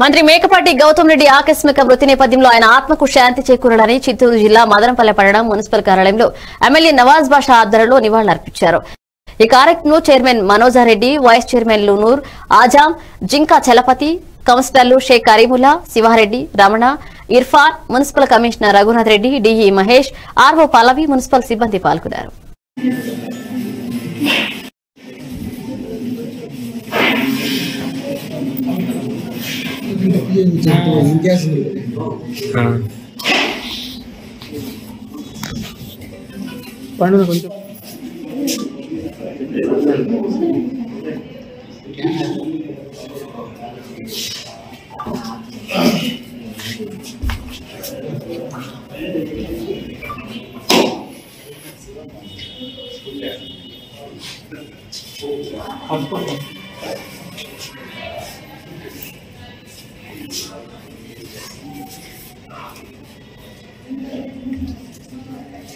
మంత్రి మేకపాటి గౌతమ్ రెడ్డి ఆకస్మిక మృతి నేపథ్యంలో ఆయన ఆత్మకు శాంతి చేకూరాలని చిత్తూరు జిల్లా మదనపల్లె పట్టణం మున్సిపల్ కార్యాలయంలో ఎమ్మెల్యే నవాజ్ బాషా ఆధ్వర్యంలో నివాళులర్పించారు. ఈ కార్యక్రమంలో chairman Manoja Reddy vice chairman Lunur Azam Jinka Chalapathi కౌన్సిలర్లు Shaik Karimulla Siva Reddy Ramana Irfan municipal commissioner Raghunath Reddy DE Mahesh RO Pallavi municipal సిబ్బంది పాల్గొన్నారు. పండుగ కొంచెం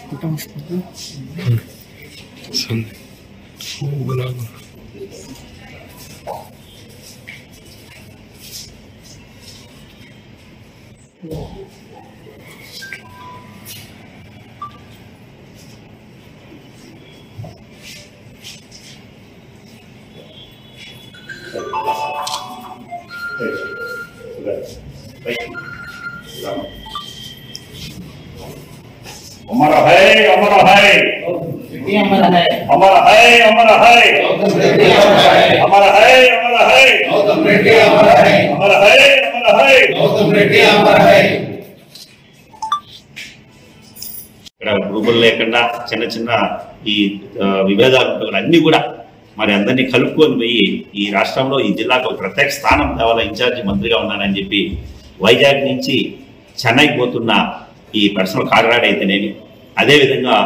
不到十个。嗯，行，十五个。है अमर है अमर है गौतम रेड्डी अमर है अमर है अमर है गौतम रेड्डी अमर है अमर है अमर है गौतम रेड्डी अमर है ఇక్కడ గ్రూపులు లేకుండా చిన్న చిన్న ఈ ఆ, విభేదాలు ఉంటే కూడా అన్ని కూడా మరి అందరినీ కలుపుకొని పోయి ఈ రాష్ట్రంలో ఈ జిల్లాకు ఒక ప్రత్యేక స్థానం తేవాల ఇన్ఛార్జి మంత్రిగా ఉన్నానని చెప్పి వైజాగ్ నుంచి చెన్నైకి పోతున్న ఈ పర్సనల్ కాకినాడ అయితేనేమి అదేవిధంగా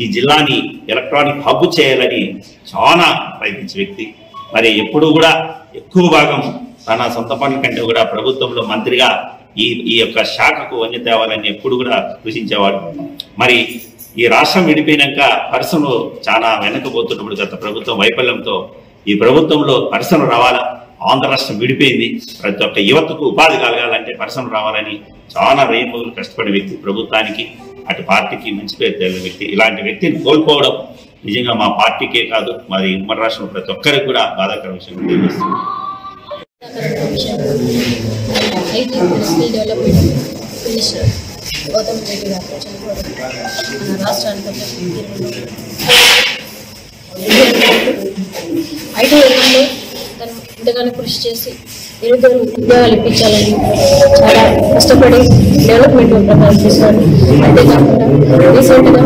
ఈ జిల్లాని ఎలక్ట్రానిక్ హబ్ చేయాలని చాలా ప్రయత్నించే వ్యక్తి. మరి ఎప్పుడూ కూడా ఎక్కువ భాగం తన సొంత పనుల కంటే కూడా ప్రభుత్వంలో మంత్రిగా ఈ ఈ యొక్క శాఖకు వన్య తేవాలని ఎప్పుడు కూడా కృషించేవాడు. మరి ఈ రాష్ట్రం విడిపోయినాక పరిశ్రమలు చాలా వెనకపోతున్నప్పుడు గత ప్రభుత్వం వైఫల్యంతో ఈ ప్రభుత్వంలో పరిశ్రమలు రావాలా? ఆంధ్ర రాష్ట్రం విడిపోయింది. ప్రతి ఒక్క యువతకు ఉపాధి కలగాలంటే పరిశ్రమలు రావాలని చాలా రేపు కష్టపడే వ్యక్తి ప్రభుత్వానికి. అటు పార్టీకి మంచి పేరు తెలియని వ్యక్తి ఇలాంటి వ్యక్తిని కోల్పోవడం నిజంగా మా పార్టీకే కాదు మరి ఉమ్మడి రాష్ట్రంలో ప్రతి ఒక్కరికి కూడా బాధాకర విషయం తెలియజేస్తుంది. గౌతమ్ రెడ్డి గారు చనిపోవడం మన రాష్ట్రానికి ఐటీ రంగంలో తను ఎంతగానో కృషి చేసి నిరుద్యోగ ఉద్యోగాలు ఇప్పించాలని చాలా కష్టపడి డెవలప్మెంట్ ప్రకారం చేశారు. అంతేకాకుండా రీసెంట్గా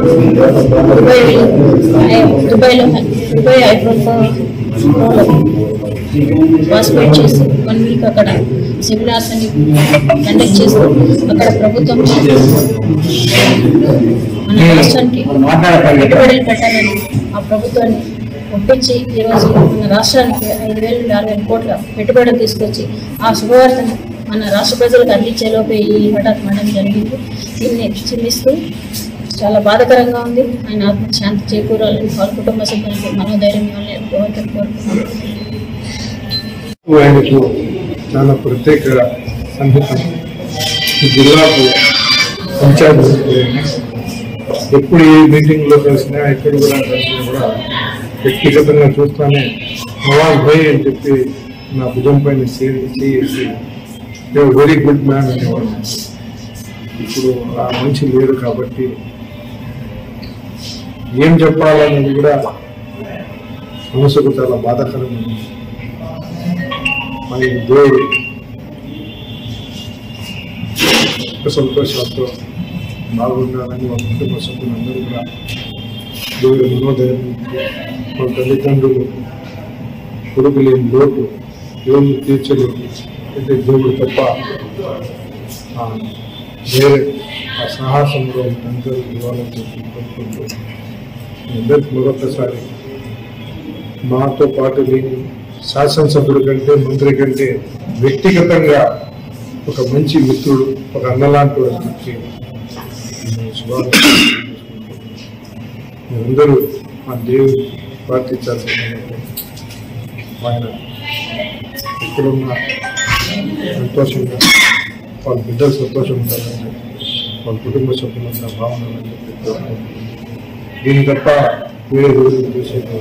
ఐ- దుబాయ్లో దుబాయ్ ఐఫోన్తో పార్టిసిపేట్ చేసి వన్ వీక్ అక్కడ సెమినార్స్ అని కండక్ట్ చేస్తూ అక్కడ ప్రభుత్వం మన రాష్ట్రానికి పెట్టుబడులు పెట్టాలని ఆ ప్రభుత్వాన్ని ఒప్పించి ఈరోజు మన రాష్ట్రానికి ఐదు వేల నుండి ఆరు వేల కోట్ల పెట్టుబడులు తీసుకొచ్చి ఆ శుభవార్తను మన రాష్ట్ర ప్రజలకు అందించేలోపే ఈ హఠాత్ మరణం జరిగింది. దీన్ని చిన్నిస్తూ చాలా బాధకరంగా ఉంది. ఆయన ఆత్మ శాంతి చేకూరాలని వాళ్ళ కుటుంబ సభ్యులకు మనోధైర్యం ఇవ్వాలని భగవంతుని కోరుతున్నాను ఆయనకు చాలా ప్రత్యేక సన్నిహితం జిల్లాకు ఇన్ఛార్జ్ ఎప్పుడు ఏ మీటింగ్లో కలిసినా ఎక్కడ కూడా కలిసినా కూడా వ్యక్తిగతంగా చూస్తానే నవాజ్ భయ్ అని చెప్పి నా భుజం పైన చేసి వెరీ గుడ్ మ్యాన్ అనేవాడు. ఇప్పుడు ఆ మనిషి లేరు కాబట్టి ఏం చెప్పాలనేది కూడా మనసుకు చాలా బాధాకరంగా ఉంది మరి దేవుడు సంతోషాలతో బాగుండాలని వాళ్ళ కుటుంబ సభ్యులందరూ కూడా దేవుడు మనోదయం మా తల్లిదండ్రులు కొడుకు లేని లోటు దేవుడు తీర్చలేదు. అంటే దేవుడు తప్ప ఆ వేరే ఆ సాహసంలో అందరూ ఇవ్వాలని చెప్పి కోరుకుంటూ మరొకసారి మాతో పాటు నేను శాసనసభ్యుడి కంటే మంత్రి కంటే వ్యక్తిగతంగా ఒక మంచి మిత్రుడు ఒక అన్నలాంటి వాడు నేను మీరందరూ ఆ దేవుని ప్రార్థించాల్సిన ఆయన ఎక్కడున్న సంతోషంగా వాళ్ళ బిడ్డలు సంతోషం ఉండాలని చెప్పి వాళ్ళ కుటుంబ సభ్యులంతా బాగుండాలని చెప్పి దీని తప్ప వేరే రోజు చూసేది